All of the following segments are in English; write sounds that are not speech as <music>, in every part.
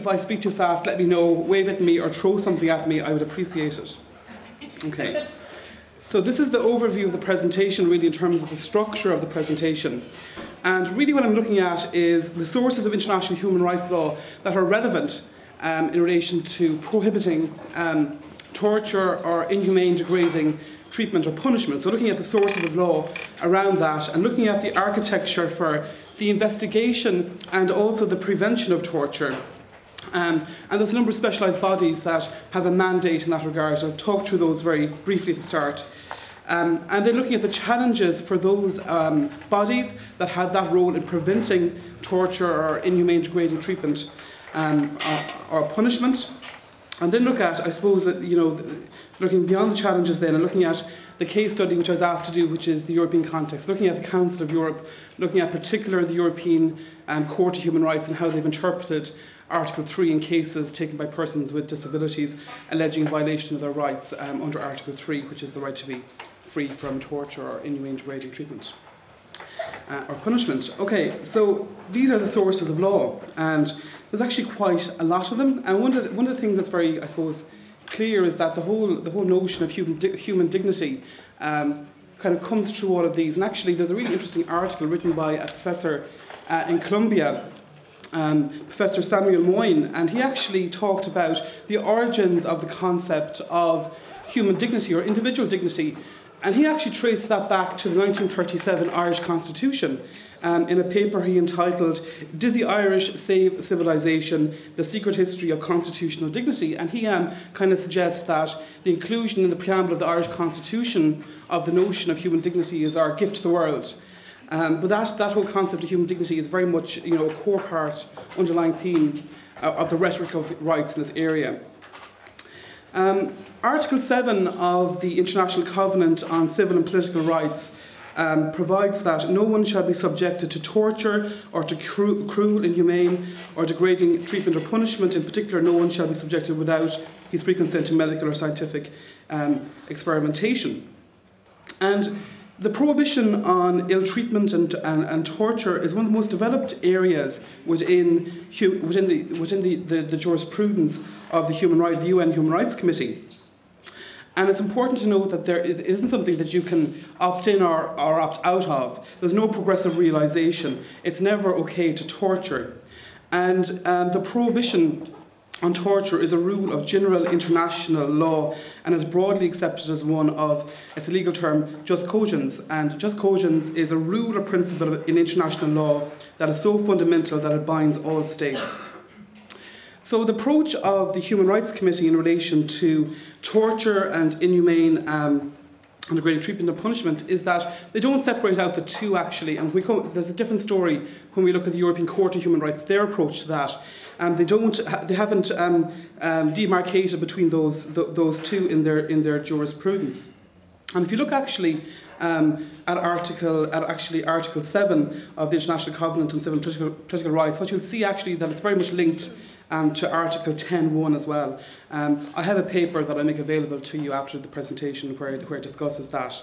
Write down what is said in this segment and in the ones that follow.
if I speak too fast, let me know, wave at me, or throw something at me. I would appreciate it. Okay. So this is the overview of the presentation, really, in terms of the structure of the presentation. And really, what I'm looking at is the sources of international human rights law that are relevant um, in relation to prohibiting um, torture or inhumane, degrading treatment or punishment. So, looking at the sources of law around that and looking at the architecture for the investigation and also the prevention of torture. Um, and there's a number of specialised bodies that have a mandate in that regard. I'll talk through those very briefly at the start. Um, and then looking at the challenges for those um, bodies that have that role in preventing torture or inhumane degrading treatment um, or, or, punishment. And then look at, I suppose, that, you know, looking beyond the challenges then and looking at the case study which I was asked to do, which is the European context, looking at the Council of Europe, looking at particular the European um, Court of Human Rights and how they've interpreted Article 3 in cases taken by persons with disabilities alleging violation of their rights um, under Article 3, which is the right to be free from torture or inhumane degrading treatment. Uh, or punishment. Okay, so these are the sources of law, and there's actually quite a lot of them. And one of the, one of the things that's very, I suppose, clear is that the whole the whole notion of human di human dignity um, kind of comes through all of these. And actually, there's a really interesting article written by a professor uh, in Columbia um, Professor Samuel Moyn, and he actually talked about the origins of the concept of human dignity or individual dignity and he actually traced that back to the 1937 Irish Constitution um, in a paper he entitled Did the Irish Save Civilization? The Secret History of Constitutional Dignity. And he um, kind of suggests that the inclusion in the preamble of the Irish Constitution of the notion of human dignity is our gift to the world. Um, but that, that whole concept of human dignity is very much you know, a core part, underlying theme uh, of the rhetoric of rights in this area. Um, Article 7 of the International Covenant on Civil and Political Rights um, provides that no one shall be subjected to torture or to cru cruel, inhumane, or degrading treatment or punishment. In particular, no one shall be subjected without his free consent to medical or scientific um, experimentation. And the prohibition on ill treatment and, and, and, torture is one of the most developed areas within, within, the, within the, the, the jurisprudence of the, human right, the UN Human Rights Committee. And it's important to note that there, it isn't something that you can opt in or, or opt out of. There's no progressive realization. It's never okay to torture. And um, the prohibition on torture is a rule of general international law and is broadly accepted as one of, it's a legal term, jus cogens. And jus cogens is a rule or principle in international law that is so fundamental that it binds all states. So, the approach of the Human Rights Committee in relation to torture and inhumane um, and degrading treatment and punishment is that they don't separate out the two actually. And we come, there's a different story when we look at the European Court of Human Rights, their approach to that. Um, they don't, they haven't um, um, demarcated between those th those two in their in their jurisprudence. And if you look actually um, at article at actually Article Seven of the International Covenant on Civil and Political, Political Rights, what you'll see actually that it's very much linked um, to Article 10.1 as well. Um, I have a paper that I make available to you after the presentation where, where it discusses that.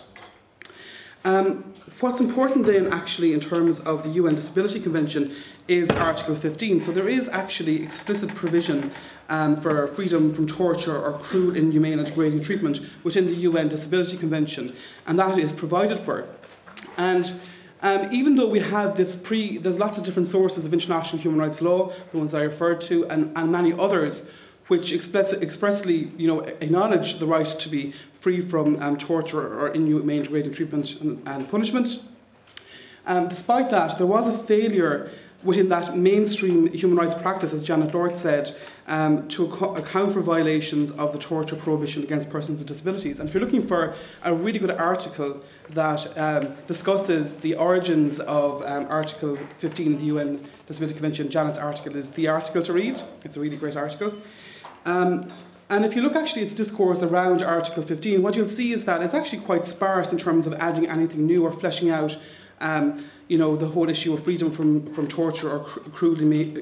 Um, what's important then actually in terms of the UN Disability Convention is Article 15. So there is actually explicit provision um, for freedom from torture or cruel, inhumane and degrading treatment within the UN Disability Convention, and that is provided for. And um, even though we have this pre, there's lots of different sources of international human rights law, the ones I referred to, and, and many others, which express, expressly you know, acknowledge the right to be free from um, torture or inhumane degrading treatment and, and punishment. Um, despite that, there was a failure within that mainstream human rights practice, as Janet Lord said, um, to ac account for violations of the torture prohibition against persons with disabilities. And if you're looking for a really good article that um, discusses the origins of um, Article 15 of the UN Disability Convention, Janet's article is the article to read. It's a really great article. Um, and if you look actually at the discourse around Article 15, what you'll see is that it's actually quite sparse in terms of adding anything new or fleshing out um, you know, the whole issue of freedom from, from torture or cr cruel,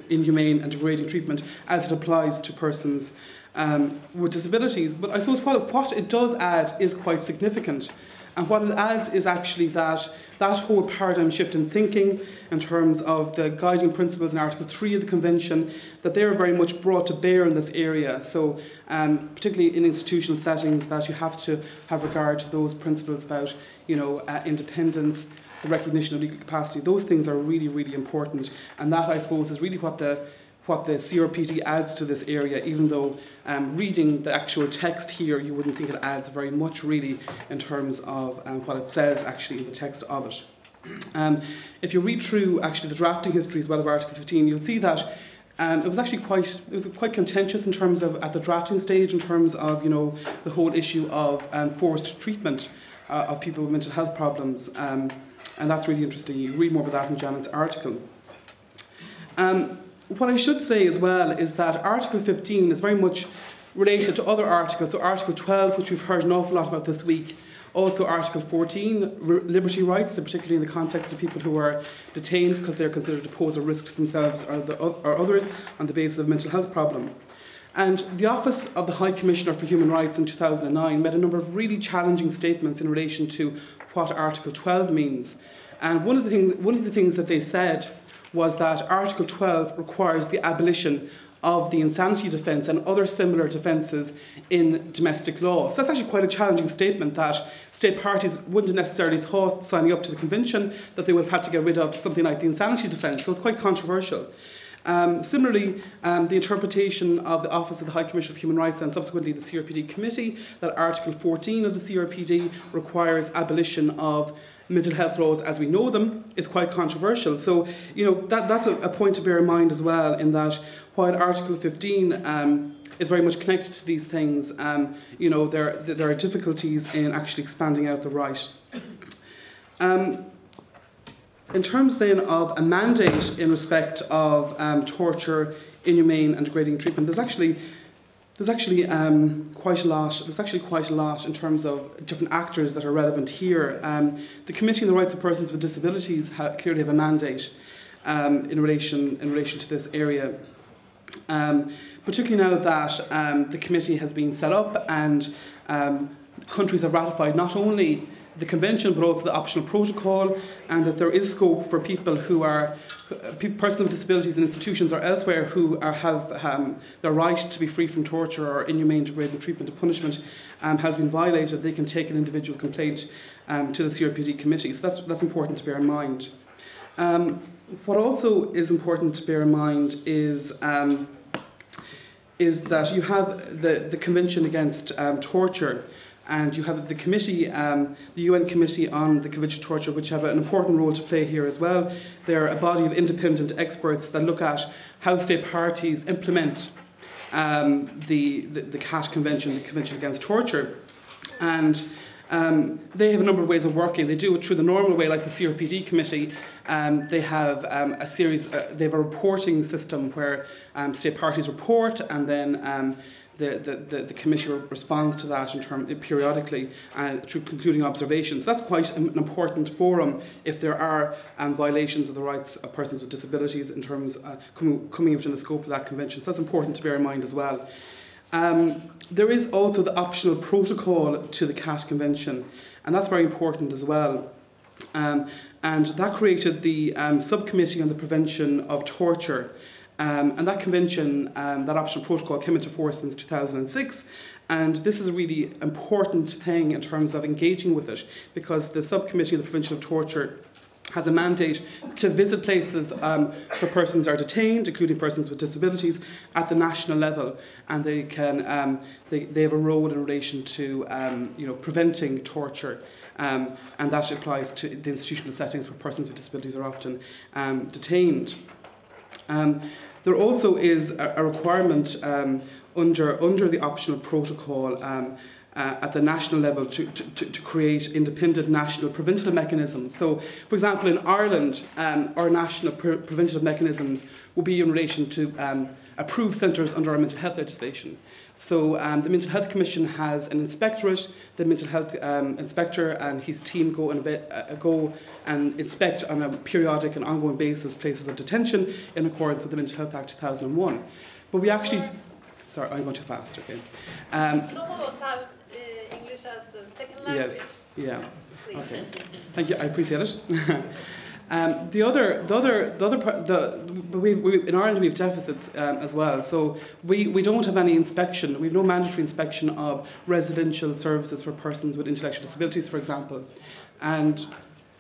inhumane and degrading treatment as it applies to persons um, with disabilities. But I suppose what, what it does add is quite significant. And what it adds is actually that that whole paradigm shift in thinking in terms of the guiding principles in Article 3 of the Convention, that they're very much brought to bear in this area. So, um, particularly in institutional settings, that you have to have regard to those principles about, you know, uh, independence, the recognition of legal capacity. Those things are really, really important. And that, I suppose, is really what the what the CRPD adds to this area, even though um, reading the actual text here, you wouldn't think it adds very much really in terms of um, what it says actually in the text of it. Um, if you read through actually the drafting history as well of Article 15, you'll see that um, it was actually quite it was quite contentious in terms of at the drafting stage in terms of you know the whole issue of um, forced treatment uh, of people with mental health problems, um, and that's really interesting. You read more about that in Janet's article. Um, what I should say as well is that Article 15 is very much related to other articles. So, Article 12, which we've heard an awful lot about this week, also Article 14, liberty rights, and particularly in the context of people who are detained because they're considered to pose a risk to themselves or, the, or others on the basis of a mental health problem. And the Office of the High Commissioner for Human Rights in 2009 made a number of really challenging statements in relation to what Article 12 means. And one of the things, one of the things that they said was that Article 12 requires the abolition of the insanity defence and other similar defences in domestic law. So that's actually quite a challenging statement that state parties wouldn't necessarily thought signing up to the convention that they would have had to get rid of something like the insanity defence. So it's quite controversial. Um, similarly, um, the interpretation of the Office of the High Commissioner of Human Rights and subsequently the CRPD Committee that Article 14 of the CRPD requires abolition of mental health laws as we know them is quite controversial. So, you know, that, that's a, a point to bear in mind as well, in that while Article 15 um, is very much connected to these things, um, you know, there, there are difficulties in actually expanding out the right. Um, in terms then of a mandate in respect of um, torture, inhumane and degrading treatment, there's actually There's actually um, quite a lot. There's actually quite a lot in terms of different actors that are relevant here. Um, the Committee on the Rights of Persons with Disabilities ha clearly have a mandate um, in relation in relation to this area. Um, particularly now that um, the committee has been set up and um, countries have ratified not only the convention but also the optional protocol and that there is scope for people who are persons with disabilities in institutions or elsewhere who are, have um, their right to be free from torture or inhumane degrading treatment or punishment um, has been violated they can take an individual complaint um, to the CRPD committee. So that's, that's important to bear in mind. Um, what also is important to bear in mind is um, is that you have the, the Convention Against um, Torture and you have the committee, um, the UN Committee on the Convention of Torture, which have an important role to play here as well. They're a body of independent experts that look at how state parties implement um, the, the, the CAT Convention, the Convention Against Torture. And um, they have a number of ways of working. They do it through the normal way, like the CRPD committee. Um, they have um, a series. Uh, they have a reporting system where um, state parties report, and then um, the, the, the, the committee responds to that in term, periodically uh, through concluding observations. That's quite an important forum if there are um, violations of the rights of persons with disabilities in terms uh, coming, coming within the scope of that convention. So that's important to bear in mind as well. Um, there is also the optional protocol to the CAT Convention, and that's very important as well. Um, and that created the um, subcommittee on the prevention of torture. Um, and that convention, um, that optional protocol came into force since 2006. And this is a really important thing in terms of engaging with it because the subcommittee on the prevention of torture has a mandate to visit places um, where persons are detained, including persons with disabilities, at the national level, and they can um, they, they have a role in relation to um, you know preventing torture, um, and that applies to the institutional settings where persons with disabilities are often um, detained. Um, There also is a, a requirement um, under, under the optional protocol um, uh, at the national level to, to, to create independent national preventative mechanisms. So, for example, in Ireland, um, our national pre preventative mechanisms will be in relation to um, approved centres under our mental health legislation. So um, the Mental Health Commission has an inspectorate. The mental health um, inspector and his team go and uh, go and inspect on a periodic and ongoing basis places of detention in accordance with the Mental Health Act 2001. But we actually, sorry, I'm going too fast. Okay. Um, Some of us have uh, English as a second language. Yes. Yeah. Okay. Thank you. I appreciate it. <laughs> Um, the other, the other, the other, the we, we, in Ireland we have deficits um, as well. So we, we don't have any inspection. We have no mandatory inspection of residential services for persons with intellectual disabilities, for example. And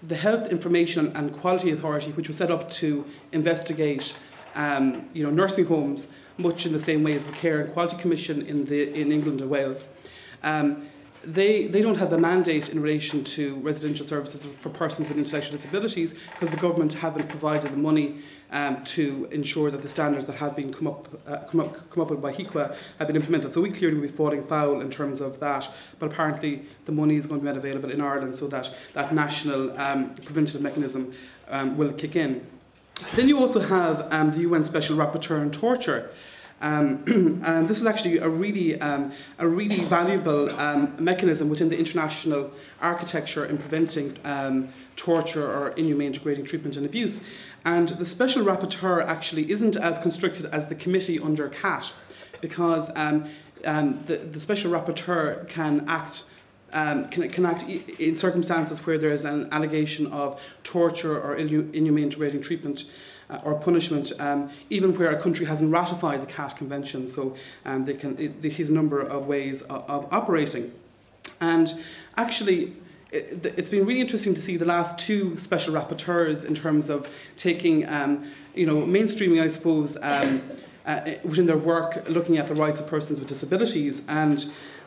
the Health Information and Quality Authority, which was set up to investigate, um, you know, nursing homes, much in the same way as the Care and Quality Commission in the in England and Wales. Um, they, they don't have a mandate in relation to residential services for persons with intellectual disabilities because the government haven't provided the money um, to ensure that the standards that have been come up, uh, come up, come up with by HIQA have been implemented. So we clearly will be falling foul in terms of that. But apparently the money is going to be made available in Ireland so that that national um, preventative mechanism um, will kick in. Then you also have um, the UN Special Rapporteur on Torture. Um, <clears throat> and this is actually a really, um, a really valuable um, mechanism within the international architecture in preventing um, torture or inhumane degrading treatment and abuse. And the special rapporteur actually isn't as constricted as the committee under CAT because um, um, the, the special rapporteur can act um, can, can act in circumstances where there is an allegation of torture or inhumane degrading treatment uh, or punishment, um, even where a country hasn't ratified the CAT Convention. So um, they can, it, number of ways of, of operating. And actually, it, it's been really interesting to see the last two special rapporteurs in terms of taking, um, you know, mainstreaming, I suppose, um, uh, within their work, looking at the rights of persons with disabilities. And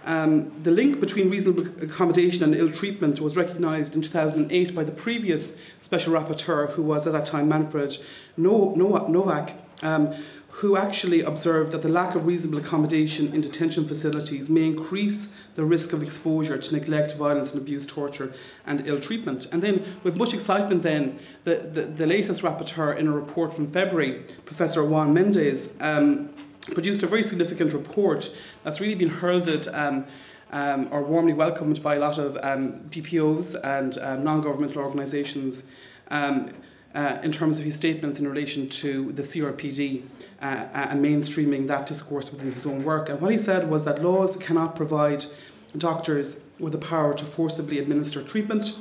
um, the link between reasonable accommodation and ill treatment was recognised in 2008 by the previous special rapporteur, who was at that time Manfred Nowak, um, who actually observed that the lack of reasonable accommodation in detention facilities may increase the risk of exposure to neglect, violence and abuse, torture and ill treatment. And then, with much excitement then, the, the, the latest rapporteur in a report from February, Professor Juan Mendez, um, produced a very significant report that's really been heralded um, um, or warmly welcomed by a lot of um, DPOs and um, non-governmental organisations um, uh, in terms of his statements in relation to the CRPD uh, and mainstreaming that discourse within his own work. And what he said was that laws cannot provide doctors with the power to forcibly administer treatment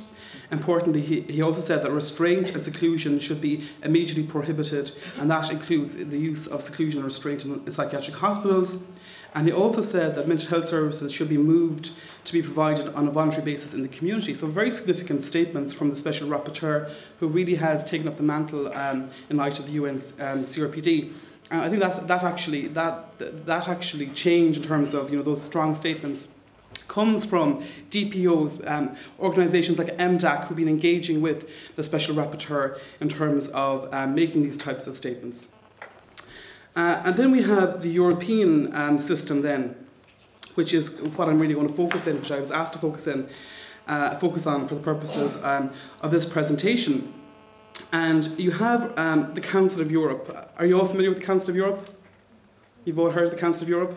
Importantly, he, he also said that restraint and seclusion should be immediately prohibited, and that includes the use of seclusion and restraint in, psychiatric hospitals. And he also said that mental health services should be moved to be provided on a voluntary basis in the community. So, very significant statements from the Special Rapporteur, who really has taken up the mantle um, in light of the UN um, CRPD. And I think that's, that actually that that actually changed in terms of you know those strong statements comes from DPOs, um, organisations like MDAC, who've been engaging with the Special Rapporteur in terms of um, making these types of statements. Uh, and then we have the European um, system then, which is what I'm really going to focus in, which I was asked to focus in, uh, focus on for the purposes um, of this presentation. And you have um, the Council of Europe. Are you all familiar with the Council of Europe? You've all heard of the Council of Europe?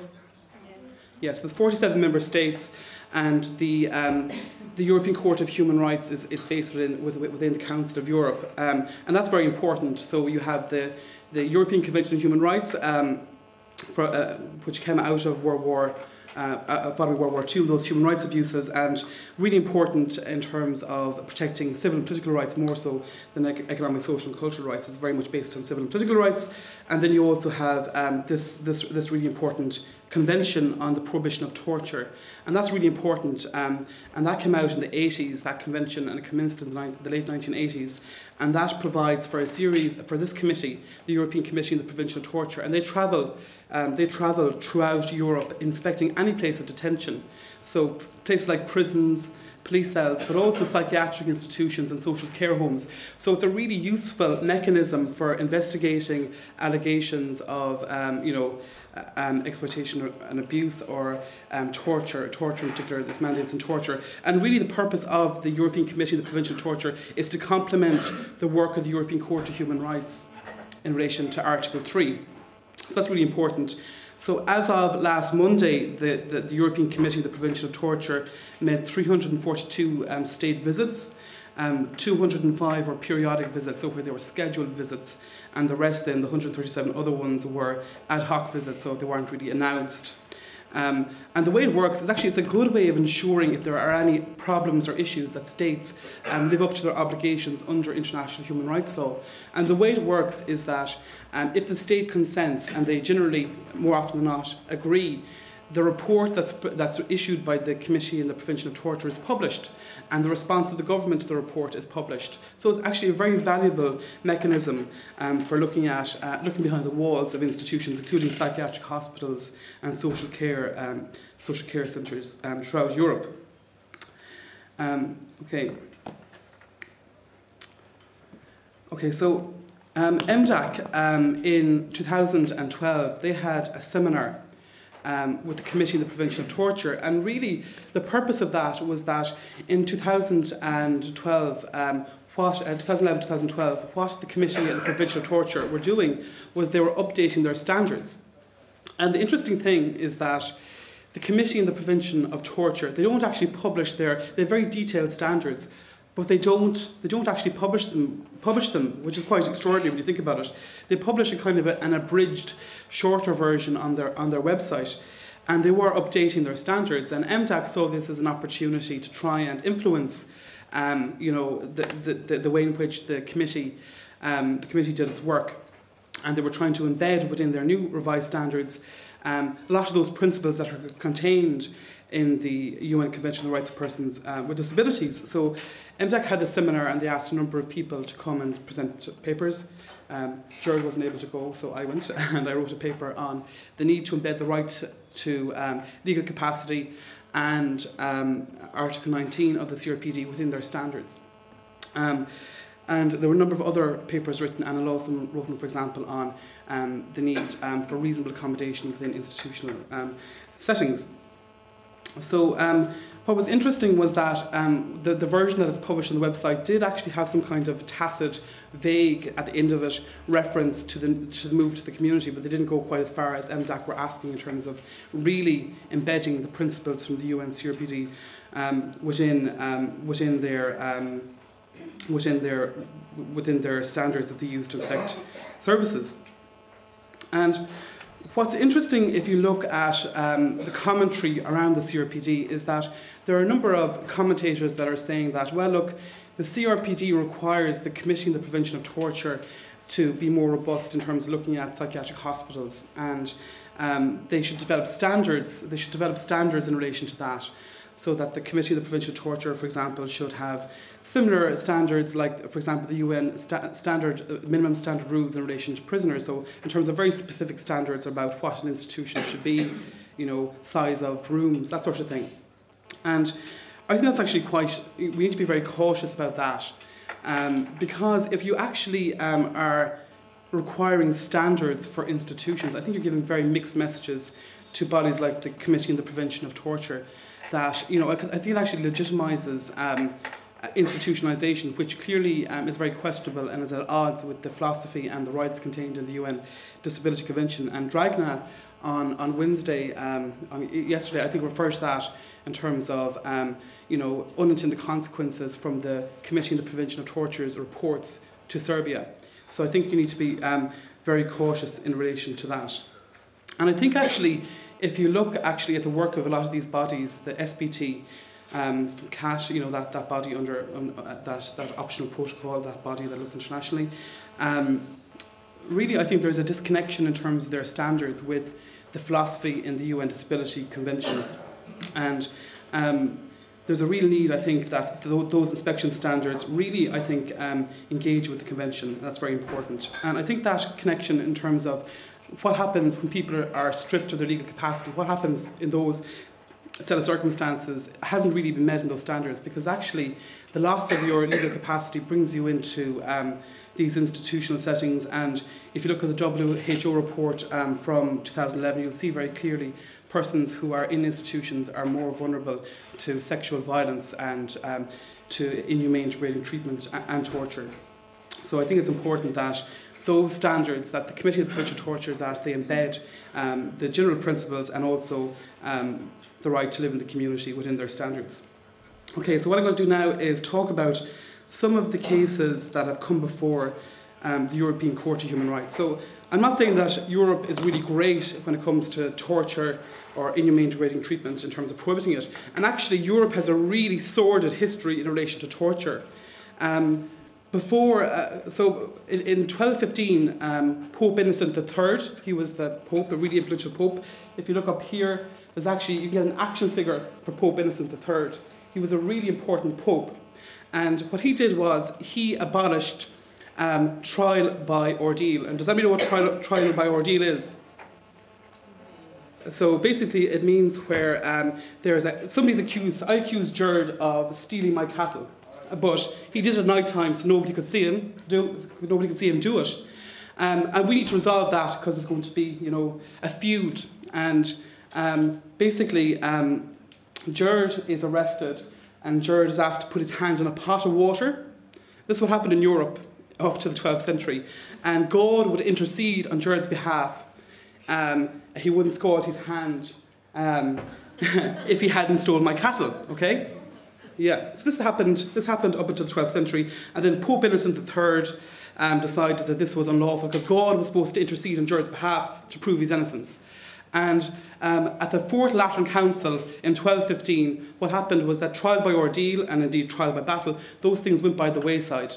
Yes, there's 47 member states, and the, um, the European Court of Human Rights is, is based within, within the Council of Europe. Um, and that's very important. So you have the, the European Convention on Human Rights, um, for, uh, which came out of World War uh, uh, following World War II, those human rights abuses, and really important in terms of protecting civil and political rights more so than economic, social, and cultural rights. It's very much based on civil and political rights. And then you also have um, this, this, this really important convention on the prohibition of torture. And that's really important. Um, and that came out in the 80s, that convention, and it commenced in the, the late 1980s. And that provides for a series, for this committee, the European Committee on the Prevention of Torture, and they travel um, they travel throughout Europe inspecting any place of detention. So places like prisons, police cells, but also psychiatric institutions and social care homes. So it's a really useful mechanism for investigating allegations of, um, you know, uh, um, exploitation and abuse or um, torture, torture in particular, this mandates in torture. And really the purpose of the European Commission on the Prevention of Torture is to complement the work of the European Court of Human Rights in relation to Article 3. So that's really important. So as of last Monday, the, the, the European Committee on the Prevention of Torture made 342 um, state visits. Um, 205 were periodic visits, so where they were scheduled visits, and the rest then, the 137 other ones, were ad hoc visits, so they weren't really announced. Um, and the way it works is actually it's a good way of ensuring if there are any problems or issues that states um, live up to their obligations under international human rights law. And the way it works is that um, if the state consents, and they generally, more often than not, agree the report that's, that's issued by the Committee on the Prevention of Torture is published, and the response of the government to the report is published. So it's actually a very valuable mechanism um, for looking at uh, looking behind the walls of institutions, including psychiatric hospitals and social care um, social care centres um, throughout Europe. Um, okay. Okay, so um, MDAC um, in 2012 they had a seminar um, with the Committee on the Prevention of Torture. And really, the purpose of that was that in 2012, um, what, uh, 2011 2012, what the Committee on the Prevention of Torture were doing was they were updating their standards. And the interesting thing is that the Committee on the Prevention of Torture, they don't actually publish their, very detailed standards, but they don't, they don't actually publish them, publish them, which is quite extraordinary when you think about it. They publish a kind of a, an abridged, shorter version on their, on their website, and they were updating their standards. And MDAC saw this as an opportunity to try and influence, um, you know, the, the, the, way in which the committee, um, the committee did its work. And they were trying to embed within their new revised standards um, a lot of those principles that are contained in the UN Convention on the Rights of Persons uh, with Disabilities. So MDAC had a seminar and they asked a number of people to come and present papers. Um, Gerard wasn't able to go, so I went <laughs> and I wrote a paper on the need to embed the right to um, legal capacity and um, Article 19 of the CRPD within their standards. Um, and there were a number of other papers written. Anna Lawson wrote one, for example, on um, the need um, for reasonable accommodation within institutional um, settings. So um, what was interesting was that um, the, the version that is published on the website did actually have some kind of tacit, vague, at the end of it, reference to the, to the move to the community, but they didn't go quite as far as MDAC were asking in terms of really embedding the principles from the UN CRPD um, within, um, within their um, within their within their standards that they use to inspect services. And what's interesting if you look at um, the commentary around the CRPD is that there are a number of commentators that are saying that, well, look, the CRPD requires the Committee on the Prevention of Torture to be more robust in terms of looking at psychiatric hospitals. And um, they should develop standards they should develop standards in relation to that so that the Committee on the of Torture, for example, should have similar standards, like, for example, the UN sta standard uh, minimum standard rules in relation to prisoners. So, in terms of very specific standards about what an institution should be, you know, size of rooms, that sort of thing. And I think that's actually quite. We need to be very cautious about that, um, because if you actually um, are requiring standards for institutions, I think you're giving very mixed messages to bodies like the Committee on the Prevention of Torture that, you know, I, think it actually legitimizes um, institutionalization, which clearly um, is very questionable and is at odds with the philosophy and the rights contained in the UN Disability Convention. And Dragna on, on Wednesday, um, on, yesterday, I think referred to that in terms of, um, you know, unintended consequences from the Committee on the Prevention of Torture's reports to Serbia. So I think you need to be um, very cautious in relation to that. And I think actually if you look actually at the work of a lot of these bodies, the SPT, um, CAT, you know, that, that body under um, uh, that, that optional protocol, that body that looks internationally, um, really I think there's a disconnection in terms of their standards with the philosophy in the UN Disability Convention. And um, there's a real need, I think, that th those inspection standards really, I think, um, engage with the convention. That's very important. And I think that connection in terms of what happens when people are stripped of their legal capacity, what happens in those set of circumstances hasn't really been met in those standards because actually the loss of your legal capacity brings you into um, these institutional settings and if you look at the WHO report um, from 2011 you'll see very clearly persons who are in institutions are more vulnerable to sexual violence and um, to inhumane degrading treatment and, and torture. So I think it's important that those standards that the Committee on the of Torture that they embed um, the general principles and also um, the right to live in the community within their standards. Okay, so what I'm going to do now is talk about some of the cases that have come before um, the European Court of Human Rights. So I'm not saying that Europe is really great when it comes to torture or inhumane degrading treatment in terms of prohibiting it. And actually, Europe has a really sordid history in relation to torture. Um, before, uh, so in, in 1215, um, Pope Innocent III, he was the Pope, a really influential Pope. If you look up here, there's actually, you get an action figure for Pope Innocent III. He was a really important Pope. And what he did was he abolished um, trial by ordeal. And does anybody know what trial, trial by ordeal is? So basically, it means where um, there's a, somebody's accused. I accused Jared of stealing my cattle, but he did it at night time, so nobody could see him. Do nobody could see him do it, um, and we need to resolve that because it's going to be, you know, a feud. And um, basically, um, Jared is arrested, and Jared is asked to put his hand in a pot of water. This is what happened in Europe up to the 12th century, and God would intercede on Jared's behalf. Um, he wouldn't scald his hand um, <laughs> if he hadn't stolen my cattle, okay? Yeah, so this happened, this happened up until the 12th century, and then Pope Innocent III um, decided that this was unlawful because God was supposed to intercede on George's behalf to prove his innocence. And um, at the Fourth Lateran Council in 1215, what happened was that trial by ordeal and indeed trial by battle, those things went by the wayside.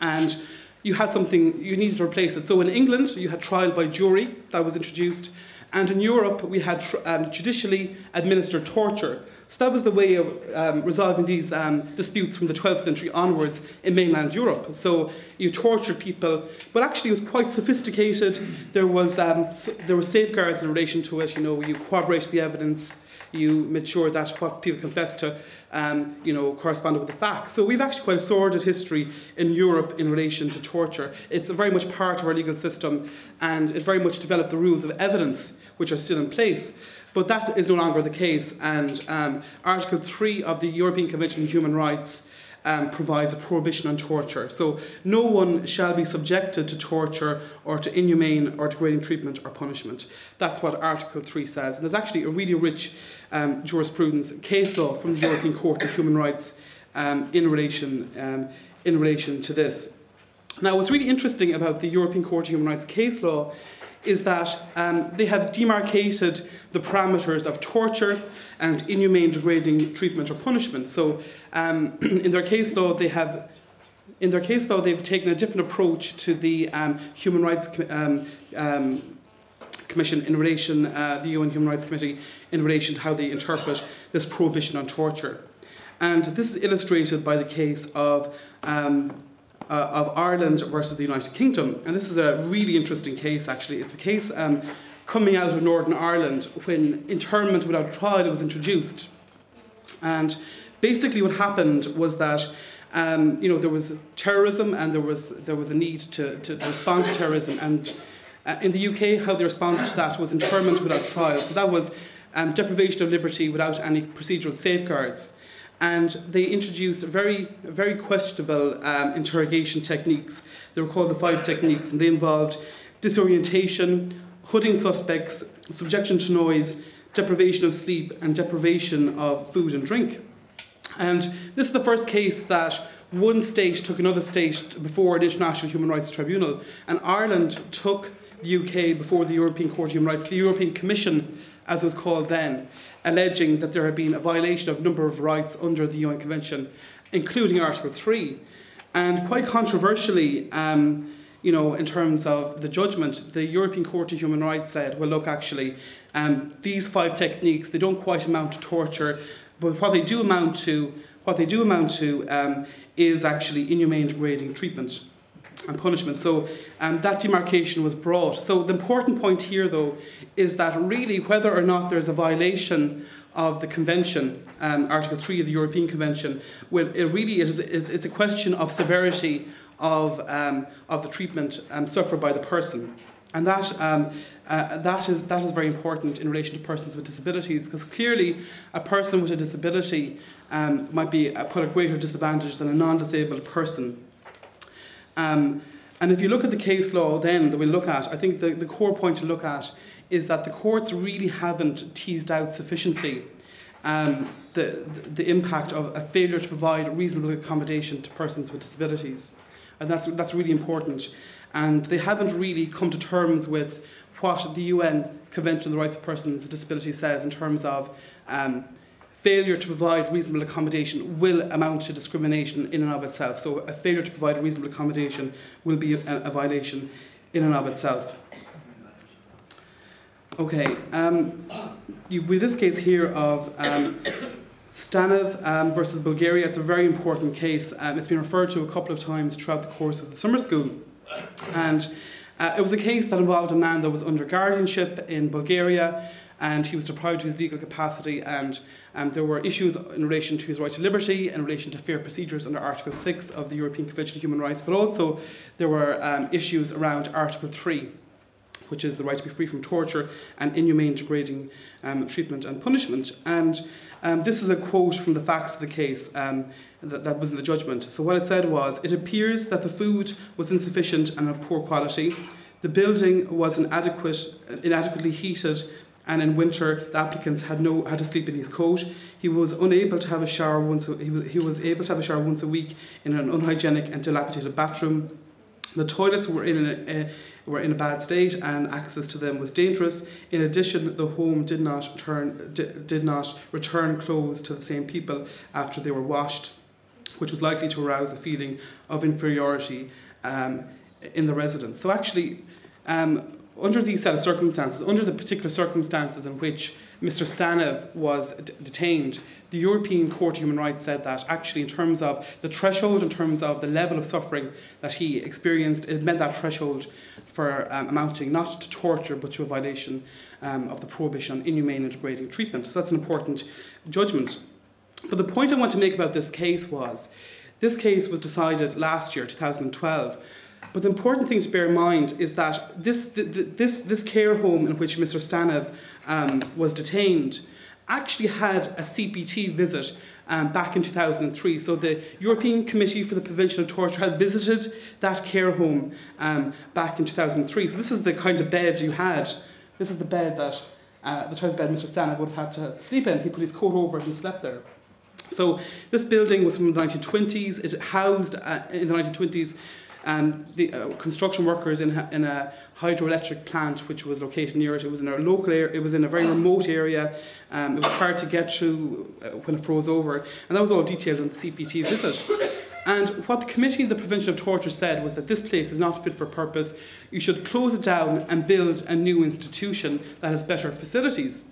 And you had something, you needed to replace it. So in England, you had trial by jury that was introduced. And in Europe, we had um, judicially administered torture. So that was the way of um, resolving these um, disputes from the 12th century onwards in mainland Europe. So you tortured people, but actually it was quite sophisticated. There was um, there were safeguards in relation to it. You know, you corroborated the evidence you made sure that what people confessed to, um, you know, corresponded with the facts. So we've actually quite a sordid history in Europe in relation to torture. It's very much part of our legal system, and it very much developed the rules of evidence, which are still in place. But that is no longer the case, and um, Article 3 of the European Convention on Human Rights um, provides a prohibition on torture. So no one shall be subjected to torture or to inhumane or degrading treatment or punishment. That's what Article 3 says. And there's actually a really rich um, jurisprudence, case law from the European Court of Human Rights um, in, relation, um, in relation to this. Now, what's really interesting about the European Court of Human Rights case law is that um, they have demarcated the parameters of torture and inhumane, degrading treatment or punishment. So, um, <clears throat> in their case law, they have in their case law, they've taken a different approach to the um, Human Rights um, um, Commission in relation, uh, the UN Human Rights Committee, in relation to how they interpret this prohibition on torture. And this is illustrated by the case of um, uh, of Ireland versus the United Kingdom. And this is a really interesting case, actually. It's a case um, coming out of Northern Ireland when internment without trial was introduced. And basically, what happened was that. Um, you know, there was terrorism and there was, there was a need to, to, to respond to terrorism. And uh, in the UK, how they responded to that was internment without trial. So that was um, deprivation of liberty without any procedural safeguards and they introduced very, very questionable um, interrogation techniques. They were called the five techniques, and they involved disorientation, hooding suspects, subjection to noise, deprivation of sleep, and deprivation of food and drink. And this is the first case that one state took another state before an international human rights tribunal, and Ireland took the UK before the European Court of Human Rights, the European Commission, as it was called then alleging that there had been a violation of a number of rights under the UN Convention, including Article 3. And quite controversially, um, you know, in terms of the judgment, the European Court of Human Rights said, well, look, actually, um, these five techniques, they don't quite amount to torture, but what they do amount to, what they do amount to um, is actually inhumane degrading treatment and punishment. So um, that demarcation was brought. So the important point here, though, is that really whether or not there's a violation of the convention, um, Article 3 of the European Convention, well, it really is it's a question of severity of, um, of the treatment um, suffered by the person. And that, um, uh, that, is, that is very important in relation to persons with disabilities, because clearly a person with a disability um, might be uh, put at greater disadvantage than a non disabled person. Um, and if you look at the case law then that we look at, I think the, the core point to look at is that the courts really haven't teased out sufficiently um, the, the, the impact of a failure to provide reasonable accommodation to persons with disabilities. And that's, that's really important. and they haven't really come to terms with what the UN Convention on the Rights of Persons with Disabilities says in terms of um, failure to provide reasonable accommodation will amount to discrimination in and of itself. So a failure to provide reasonable accommodation will be a, a violation in and of itself. Okay, um, you, with this case here of um, Stanev um, versus Bulgaria, it's a very important case. Um, it's been referred to a couple of times throughout the course of the summer school. And uh, it was a case that involved a man that was under guardianship in Bulgaria and he was deprived of his legal capacity and um, there were issues in relation to his right to liberty, in relation to fair procedures under Article 6 of the European Convention on Human Rights, but also there were um, issues around Article 3 which is the right to be free from torture and inhumane, degrading um, treatment and punishment. And um, this is a quote from the facts of the case um, that, that was in the judgment. So what it said was, it appears that the food was insufficient and of poor quality. The building was inadequate, inadequately heated and in winter the applicants had no had to sleep in his coat. He was unable to have a shower once a, he was he was able to have a shower once a week in an unhygienic and dilapidated bathroom. The toilets were in a, uh, were in a bad state and access to them was dangerous. In addition, the home did not turn did, did not return clothes to the same people after they were washed, which was likely to arouse a feeling of inferiority um, in the residents. So actually, um, under these set of circumstances, under the particular circumstances in which Mr. Stanev was detained, the European Court of Human Rights said that actually, in terms of the threshold, in terms of the level of suffering that he experienced, it met that threshold for um, amounting not to torture but to a violation um, of the prohibition on inhumane and degrading treatment. So that's an important judgment. But the point I want to make about this case was this case was decided last year, 2012. But the important thing to bear in mind is that this, the, the, this, this care home in which Mr. Stanev um, was detained actually had a CPT visit um, back in 2003. So the European Committee for the Prevention of Torture had visited that care home um, back in 2003. So this is the kind of bed you had. This is the bed that, uh, the type of bed Mr. Stanev would have had to sleep in. He put his coat over and slept there. So this building was from the 1920s. It housed uh, in the 1920s um, the uh, construction workers in, in a hydroelectric plant which was located near it. It was in a local area, it was in a very remote area. Um, it was hard to get through uh, when it froze over. And that was all detailed in the CPT visit. And what the Committee on the Prevention of Torture said was that this place is not fit for purpose. You should close it down and build a new institution that has better facilities.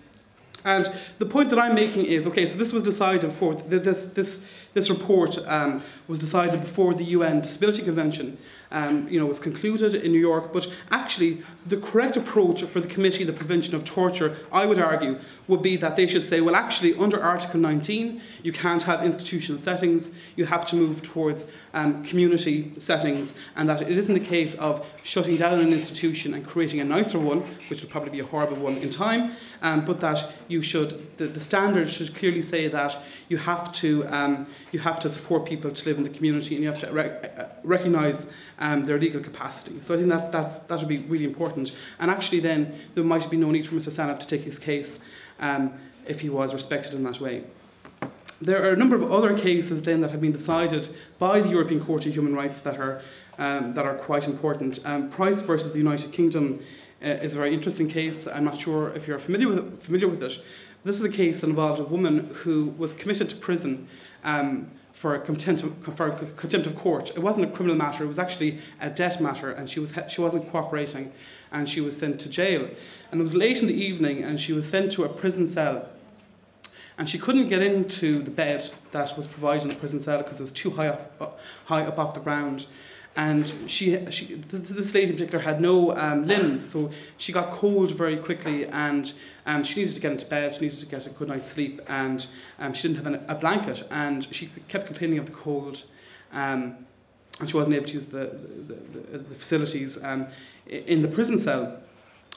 And the point that I'm making is, okay, so this was decided before, this, this, this report um, was decided before the UN Disability Convention um, you know, was concluded in New York, but actually the correct approach for the Committee on the Prevention of Torture, I would argue, would be that they should say, well, actually, under Article 19, you can't have institutional settings, you have to move towards um, community settings, and that it isn't a case of shutting down an institution and creating a nicer one, which would probably be a horrible one in time, um, but that you should, the, the standards should clearly say that you have to, um, you have to support people to live in the community and you have to rec- uh, recognise um, their legal capacity. So I think that that's, that would be really important. And actually then there might be no need for Mr Stanev to take his case um, if he was respected in that way. There are a number of other cases then that have been decided by the European Court of Human Rights that are, um, that are quite important. Um, Price versus the United Kingdom uh, is a very interesting case. I'm not sure if you're familiar with it, familiar with it. This is a case that involved a woman who was committed to prison um, for contempt, of, for contempt of court. It wasn't a criminal matter, it was actually a debt matter, and she, was, she wasn't cooperating, and she was sent to jail. And it was late in the evening, and she was sent to a prison cell. And she couldn't get into the bed that was provided in the prison cell because it was too high up, high up off the ground and she, she this lady in particular had no um, limbs, so she got cold very quickly, and um, she needed to get into bed. She needed to get a good night's sleep, and um, she didn't have an, a blanket, and she kept complaining of the cold, um, and she wasn't able to use the the, the, the facilities um, in the prison cell.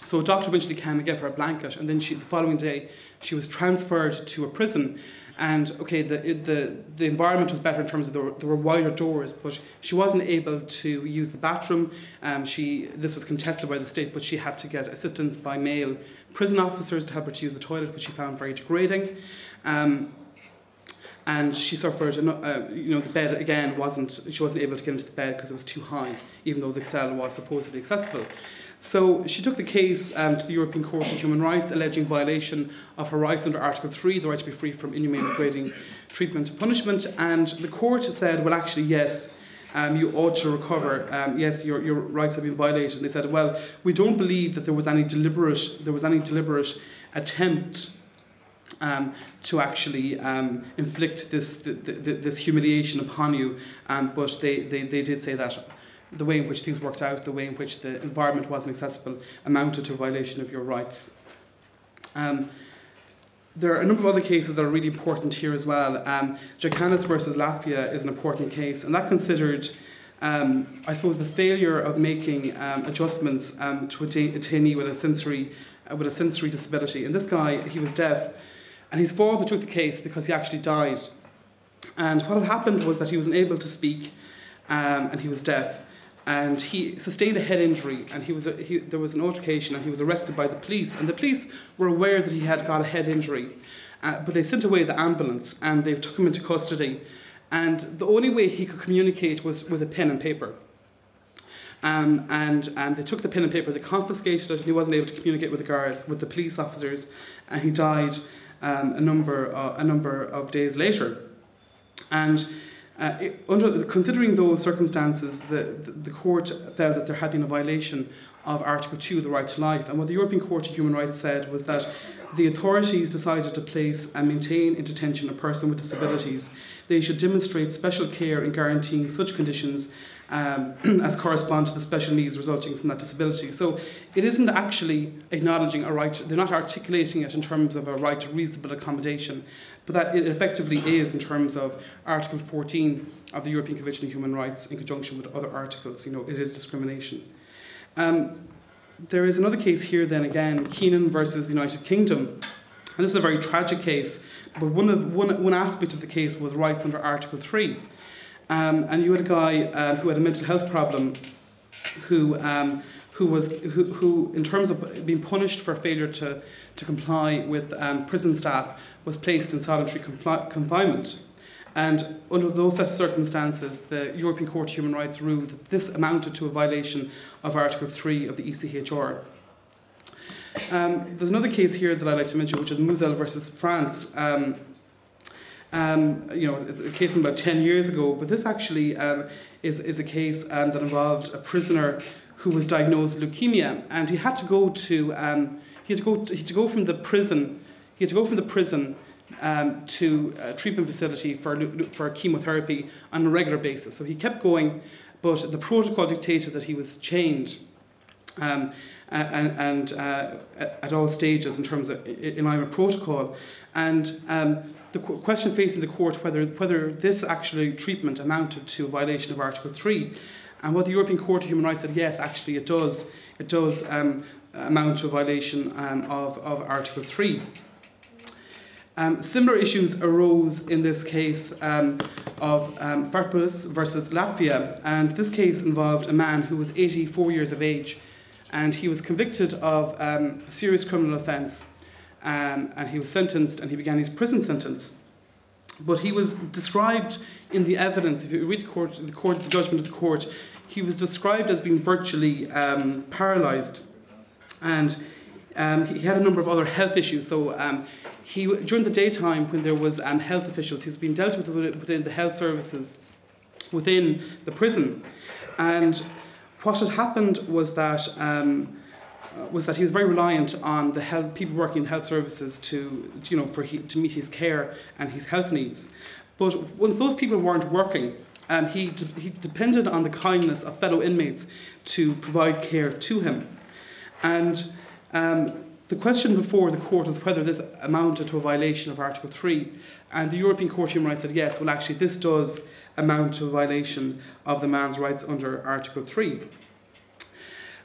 So a doctor eventually came and gave her a blanket, and then she, the following day she was transferred to a prison. And okay, the, the, the environment was better in terms of there were, there were wider doors, but she wasn't able to use the bathroom. Um, she, this was contested by the state, but she had to get assistance by male prison officers to help her to use the toilet, which she found very degrading. Um, and she suffered, uh, you know, the bed again wasn't, she wasn't able to get into the bed because it was too high, even though the cell was supposedly accessible. So she took the case um, to the European Court of Human Rights, alleging violation of her rights under Article 3, the right to be free from inhumane degrading treatment and punishment. And the court said, well, actually, yes, um, you ought to recover. Um, yes, your, your rights have been violated. And they said, well, we don't believe that there was any deliberate, there was any deliberate attempt um, to actually um, inflict this, the, this humiliation upon you. Um, but they, they, they did say that the way in which things worked out, the way in which the environment wasn't accessible, amounted to a violation of your rights. Um, there are a number of other cases that are really important here as well. Um, versus Latvia is an important case, and that considered, um, I suppose, the failure of making um, adjustments um, to a detainee with a sensory uh, with a sensory disability. And this guy, he was deaf, and his father took the case because he actually died. And what had happened was that he was unable to speak, um, and he was deaf and he sustained a head injury and he was a, he, there was an altercation and he was arrested by the police. And the police were aware that he had got a head injury. Uh, but they sent away the ambulance and they took him into custody. And the only way he could communicate was with a pen and paper. Um, and and they took the pen and paper they confiscated it and he wasn't able to communicate with the guard with the police officers and he died um, a number uh, a number of days later. And uh, under, considering those circumstances, the, the, the, court felt that there had been a violation of Article 2, the right to life. And what the European Court of Human Rights said was that the authorities decided to place and maintain in detention a person with disabilities. They should demonstrate special care in guaranteeing such conditions um, <clears throat> as correspond to the special needs resulting from that disability. So it isn't actually acknowledging a right, they're not articulating it in terms of a right to reasonable accommodation, but that it effectively is in terms of Article 14 of the European Convention on Human Rights in conjunction with other articles. You know, it is discrimination. Um, there is another case here then again, Keenan versus the United Kingdom. And this is a very tragic case, but one, of, one, one aspect of the case was rights under Article 3. Um, and you had a guy um, who had a mental health problem who, um, who, was, who, who, in terms of being punished for failure to, to comply with um, prison staff, was placed in solitary confinement. And under those set of circumstances, the European Court of Human Rights ruled that this amounted to a violation of Article 3 of the ECHR. Um, there's another case here that I'd like to mention, which is Mouisel versus France. Um, um, you know, it's a case from about 10 years ago, but this actually um, is, is a case um, that involved a prisoner who was diagnosed with leukemia, and he had to go to um, he had to go to, he had to go from the prison he had to go from the prison um, to a treatment facility for for chemotherapy on a regular basis. So he kept going, but the protocol dictated that he was chained. Um, and, and uh, at all stages in terms of in line with protocol, and um, the question facing the court whether, whether this actually treatment amounted to a violation of Article 3. And what the European Court of Human Rights said, yes, actually it does. It does um, amount to a violation um, of, of Article 3. Um, similar issues arose in this case um, of um, versus Latvia, and this case involved a man who was 84 years of age, and he was convicted of um, a serious criminal offence um, and he was sentenced and he began his prison sentence. But he was described in the evidence, if you read the court, the court, the judgment of the court, he was described as being virtually um, paralysed, and um, he had a number of other health issues. So um, he, during the daytime, when there was um, health officials, he was being dealt with within the health services within the prison, and what had happened was that um, uh, was that he was very reliant on the health, people working in health services to, you know, for he, to meet his care and his health needs. But once those people weren't working, um, he, he depended on the kindness of fellow inmates to provide care to him. And um, the question before the court was whether this amounted to a violation of Article 3. And the European Court of Human Rights said, yes, well, actually, this does amount to a violation of the man's rights under Article 3.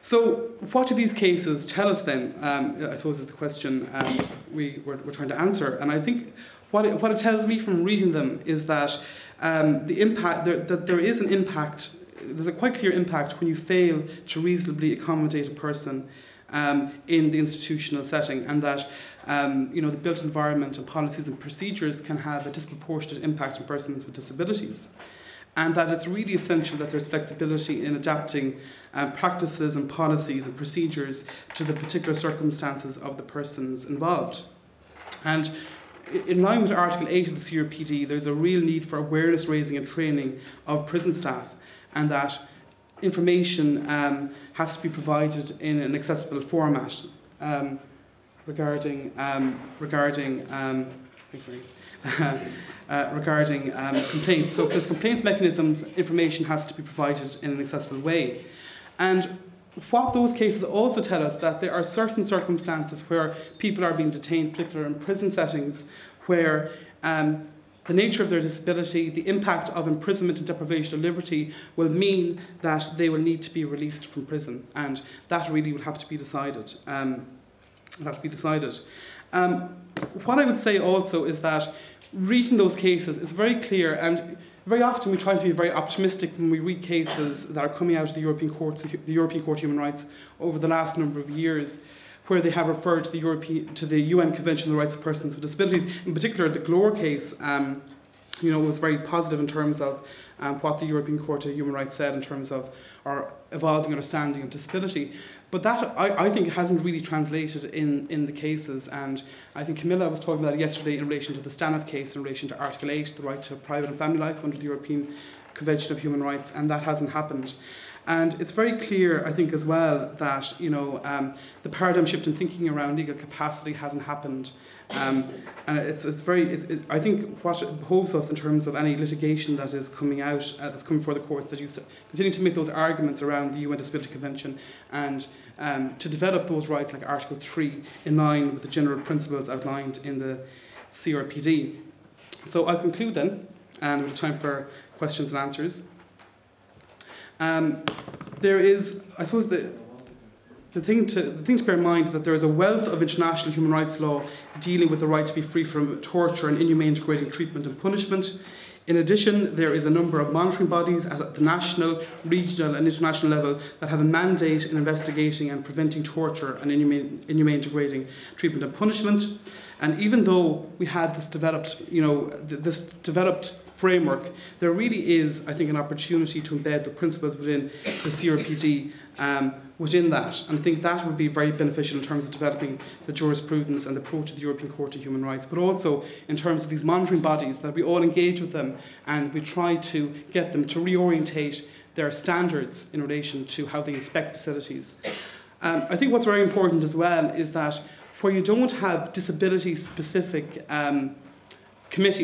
So, what do these cases tell us then? Um, I suppose is the question um, we, we're, we're, trying to answer. And I think what it, what it tells me from reading them is that um, the impact, there, that there is an impact, there's a quite clear impact when you fail to reasonably accommodate a person um, in the institutional setting, and that um, you know, the built environment and policies and procedures can have a disproportionate impact on persons with disabilities. And that it's really essential that there's flexibility in adapting um, practices and policies and procedures to the particular circumstances of the persons involved. And in line with Article 8 of the CRPD, there's a real need for awareness raising and training of prison staff, and that information um, has to be provided in an accessible format. Um, regarding um, regarding um, sorry, <laughs> uh, regarding um, complaints. So if there's complaints mechanisms, information has to be provided in an accessible way. And what those cases also tell us that there are certain circumstances where people are being detained, particularly in prison settings, where um, the nature of their disability, the impact of imprisonment and deprivation of liberty will mean that they will need to be released from prison, and that really will have to be decided. Um, will have to be decided. Um, what I would say also is that reading those cases is very clear and very often we try to be very optimistic when we read cases that are coming out of the European the European Court of Human Rights over the last number of years where they have referred to the European to the UN Convention on the Rights of Persons with Disabilities. In particular, the Glor case, um, you know, was very positive in terms of um, what the European Court of Human Rights said in terms of our evolving understanding of disability. But that, I, I think, hasn't really translated in, in the cases. And I think Camilla was talking about it yesterday in relation to the Stanev case, in relation to Article 8, the right to private and family life under the European Convention of Human Rights, and that hasn't happened. And it's very clear, I think, as well, that you know um, the paradigm shift in thinking around legal capacity hasn't happened. Um, and it's, it's very, it, it, I think what behoves us in terms of any litigation that is coming out, uh, that's coming before the courts, that you continue to make those arguments around the UN Disability Convention and um, to develop those rights like Article 3 in line with the general principles outlined in the CRPD. So I'll conclude then, and we'll have time for questions and answers. Um, there is, I suppose, the, the thing, to, the thing to bear in mind is that there is a wealth of international human rights law dealing with the right to be free from torture and inhumane degrading treatment and punishment. In addition, there is a number of monitoring bodies at the national, regional, and international level that have a mandate in investigating and preventing torture and inhumane, inhumane degrading treatment and punishment. And even though we have this developed, you know, this developed framework, there really is, I think, an opportunity to embed the principles within the CRPD um, within that. And I think that would be very beneficial in terms of developing the jurisprudence and the approach of the European Court of Human Rights, but also in terms of these monitoring bodies that we all engage with them and we try to get them to reorientate their standards in relation to how they inspect facilities. Um, I think what's very important as well is that where you don't have disability specific um,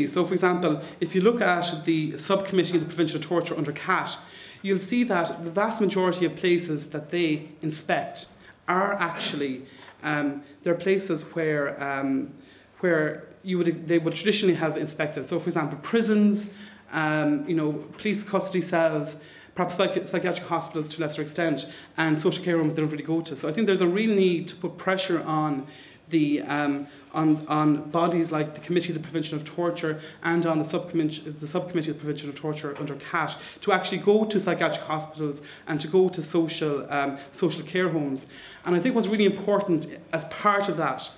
so for example, if you look at the subcommittee on the of torture under CAT, you'll see that the vast majority of places that they inspect are actually um, they're places where um, where you would they would traditionally have inspected. So, for example, prisons, um, you know, police custody cells, perhaps psychi psychiatric hospitals to a lesser extent, and social care homes they don't really go to. So, I think there's a real need to put pressure on the um, on, on bodies like the Committee of the Prevention of Torture and on the subcommittee, the subcommittee on the Prevention of Torture under CAT to actually go to psychiatric hospitals and to go to social, um, social care homes. And I think what's really important as part of that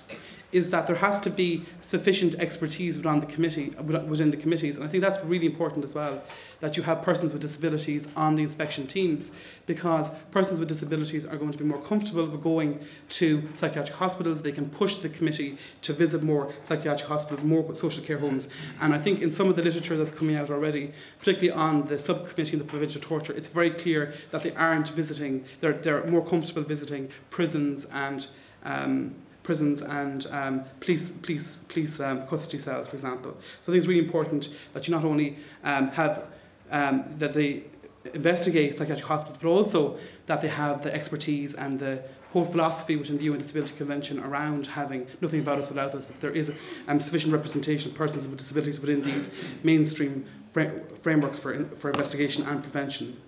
is that there has to be sufficient expertise within the committee within the committees. And I think that's really important as well that you have persons with disabilities on the inspection teams because persons with disabilities are going to be more comfortable with going to psychiatric hospitals. They can push the committee to visit more psychiatric hospitals more social care homes. And I think in some of the literature that's coming out already particularly on the subcommittee on the prevention of torture it's very clear that they aren't visiting they're, they're more comfortable visiting prisons and um, prisons and um, police, police, police um, custody cells, for example. So I think it's really important that you not only um, have um, that they investigate psychiatric hospitals, but also that they have the expertise and the whole philosophy within the UN Disability Convention around having nothing about us without us, that there is um, sufficient representation of persons with disabilities within these mainstream fra frameworks for, for investigation and prevention.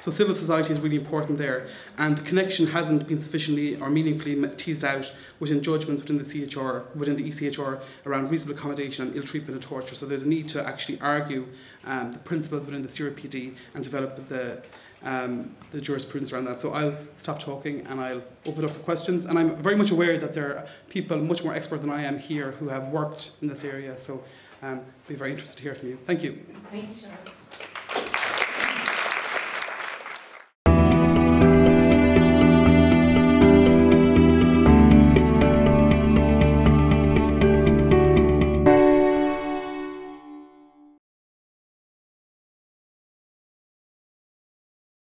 So civil society is really important there, and the connection hasn't been sufficiently or meaningfully teased out within judgments within the CHR, within the ECHR around reasonable accommodation and ill treatment and torture. So there's a need to actually argue um, the principles within the CRPD and develop the um, the jurisprudence around that. So I'll stop talking and I'll open up for questions. And I'm very much aware that there are people much more expert than I am here who have worked in this area. So um, be very interested to hear from you. Thank you. Thank you.